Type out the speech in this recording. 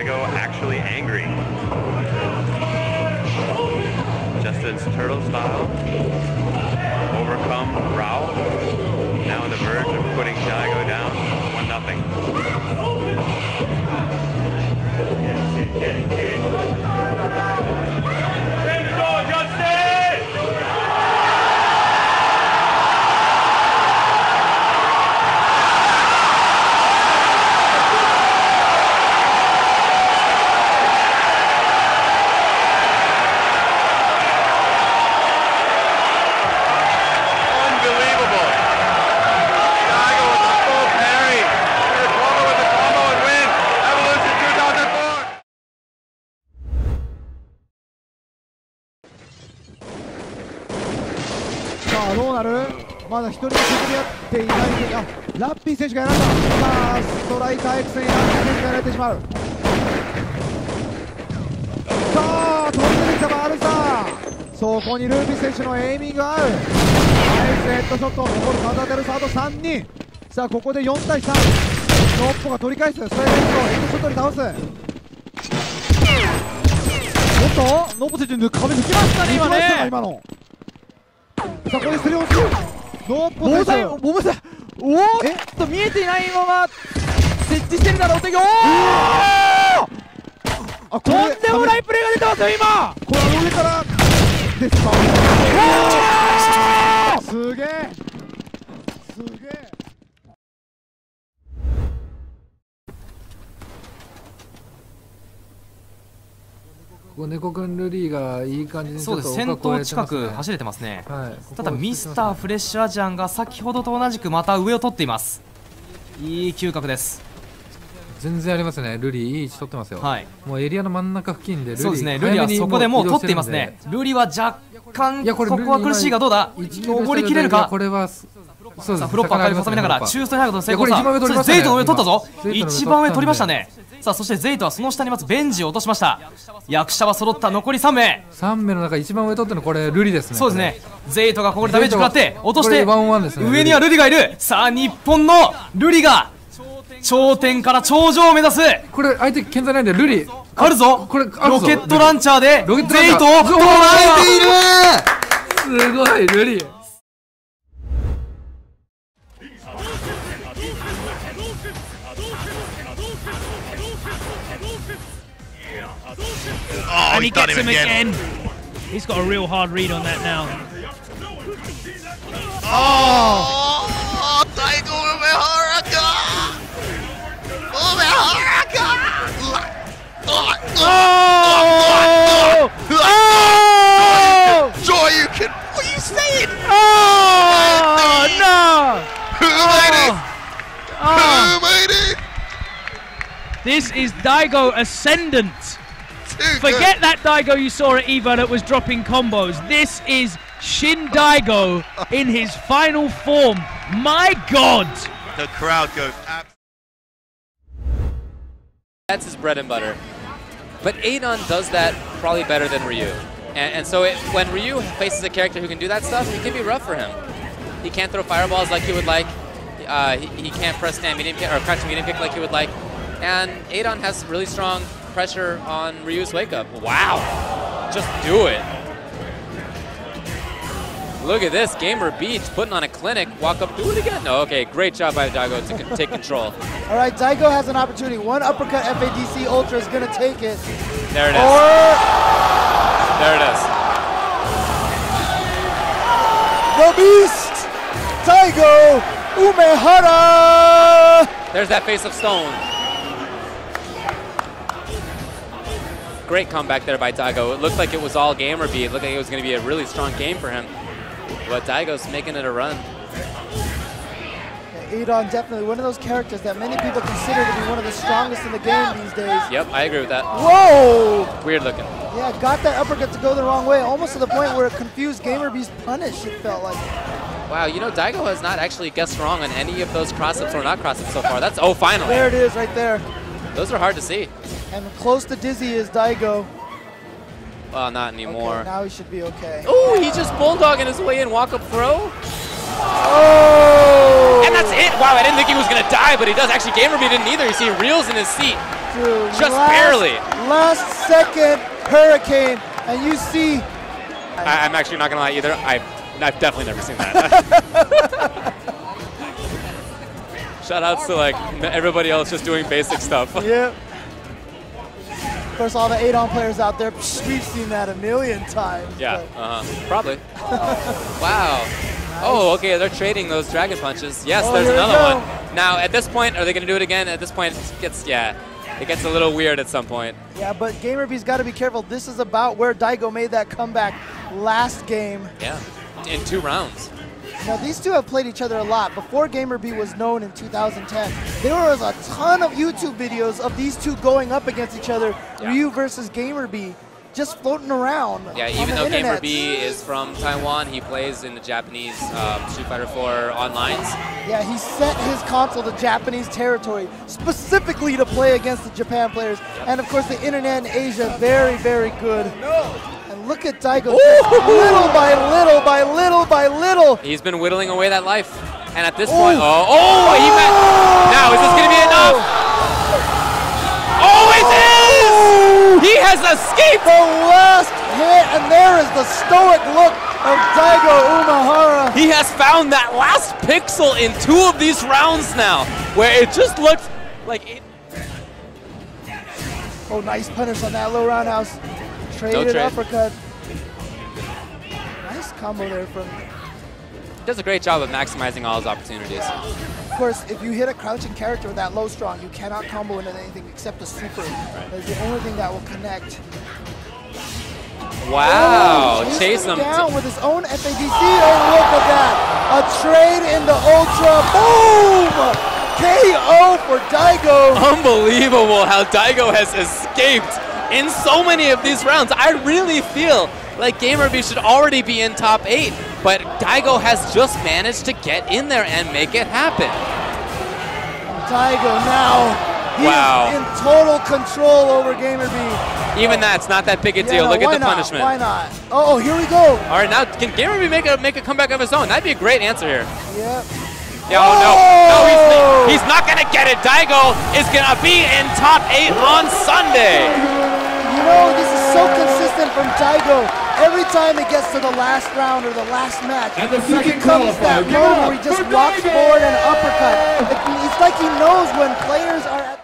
Lego actually angry. Justin's turtle style. Overcome Raul. Now on the verge of putting Daigo down. 1-0. まだ一人も削り合っていないあラッピー選手がやられた。さあストライカー X にラッピー選手がやられてしまう。さあ飛び出てきたバルサ。そこにルービー選手のエイミング合うナイスヘッドショット残るカウンターテルサード3人さあここで4対3ノッポが取り返す。ストライクヘッドショットに倒す。おっとノッポ選手抜壁抜きましたね今ね。今の。さあここでスリーノッポ選手ごめんなさいおーっと見えていないまま設置してるだろうお手おーあことれんでもないプレーが出てますよ今！これは上からですか？すげえすげえここ猫くんルリーがいい感じにそうです。先頭近く走れてますね。はい、ただミスターフレッシュアジアンが先ほどと同じくまた上を取っています。いい嗅覚です。全然ありますね。ルリーいい位置取ってますよ、はい。もうエリアの真ん中付近でルリーそうですね。ルリはそこでもう取っていますね。ルリは若干これここは苦しいがどうだ？登りきれるか？これはそうです。フロッパーを収めながら中ストハイドの成功いやこれ一番上取りましたねゼイトの上取ったぞ。一番上取りましたねさあそしてゼイトはその下に待つベンジを落としました。役者は揃った残り3名。3名の中一番上取ってるのこれルリですね。そうですね。ゼイトがここでダメージ食らって落としてこれワンワンですね上にはルリがいる。さあ日本のルリが頂点から頂上を目指す。これ相手健在ないんでルリあるぞ。これあるぞ。ロケットランチャーでゼイトを捉えている。すごいルリ Oh, and he done gets him again. again. He's got a real hard read on that now. Oh, Daigo Umeharaga! Umeharaga! Oh! oh! Oh! Joy, you can. What are you saying? Oh! No! Who made it? Oh! Who made it? This is Daigo Ascendant. Too Forget that Daigo you saw at Evo that was dropping combos. This is Shin Daigo in his final form. My god! The crowd goes absolutely. That's his bread and butter. But Adon does that probably better than Ryu. And, and so it, when Ryu faces a character who can do that stuff, it can be rough for him. He can't throw fireballs like he would like. Uh, he, he can't press stand medium kick or crouch medium kick like he would like. And Adon has really strong pressure on Ryu's wake up. Wow. Just do it. Look at this. GamerBee's putting on a clinic. Walk up, do it again. No, okay. Great job by Daigo to con- take control. All right, Daigo has an opportunity. One uppercut FADC Ultra is going to take it. There it is. Or There it is. the Beast, Daigo Umehara. There's that face of stone. Great comeback there by Daigo. It looked like it was all GamerBee. It looked like it was going to be a really strong game for him. But Daigo's making it a run. Adon definitely one of those characters that many people consider to be one of the strongest in the game these days. Yep, I agree with that. Whoa! Weird looking. Yeah, got that uppercut to go the wrong way, almost to the point where it confused GamerBee's punish, it felt like. Wow, you know, Daigo has not actually guessed wrong on any of those cross-ups or not cross-ups so far. That's, oh, finally. There it is right there. Those are hard to see. And close to dizzy is Daigo. Well, not anymore. Okay, now he should be okay. Oh, he just bulldogging his way in walk-up throw. Oh! And that's it. Wow, I didn't think he was going to die, but he does. Actually, GamerBee didn't either. You see, he reels in his seat. Dude, Just last- barely. Last second hurricane, and you see I, I'm actually not going to lie either. I've, I've definitely never seen that. Shout outs to like everybody else just doing basic stuff. Yep. Of course, all the Adon players out there, psh, we've seen that a million times. Yeah, uh-huh. probably. wow. Oh, okay, they're trading those dragon punches. Yes, Oh, there's another one. Now, at this point, are they going to do it again? At this point, it gets, yeah, it gets a little weird at some point. Yeah, but GamerBee's got to be careful. This is about where Daigo made that comeback last game. Yeah, in two rounds. Now, these two have played each other a lot. Before GamerBee was known in 2010, there was a ton of YouTube videos of these two going up against each other, Yeah. Ryu versus GamerBee, just floating around. Yeah, on even the though internet. GamerBee is from Taiwan, he plays in the Japanese um, Street Fighter 4 online. Yeah, he sent his console to Japanese territory specifically to play against the Japan players. And of course, the internet in Asia, very, very good. And look at Daigo, little by little by little by little. He's been whittling away that life. And at this point, oh, oh, he met. Now, is this going to be enough? Oh, it is! He has escaped! The last hit, and there is the stoic look of Daigo Umehara. He has found that last pixel in two of these rounds now, where it just looked like it. Oh, nice punish on that low roundhouse. Traded trade. uppercut. Nice combo there from. He does a great job of maximizing all his opportunities. Of course, if you hit a crouching character with that low strong, you cannot combo into anything except a super. That's the only thing that will connect. Wow, Oh, chase him. down with his own FADC. Oh, look at that! A trade in the Ultra. Boom! KO for Daigo. Unbelievable how Daigo has escaped in so many of these rounds. I really feel like GamerBee should already be in top eight, but Daigo has just managed to get in there and make it happen. Daigo now. He Wow. in total control over GamerBee. Even that's not that big a Yeah, deal. no, Look at the not? punishment. Why not? Oh, here we go. All right, now can GamerBee make a make a comeback of his own? That'd be a great answer here. Yep. Yeah, oh, no, no, oh! he's, he's not gonna get it. Daigo is gonna be in top eight on Sunday. You know, this is so consistent from Daigo. Every time it gets to the last round or the last match, And the he becomes that moment where he just walks forward and uppercut. It's like he knows when players are at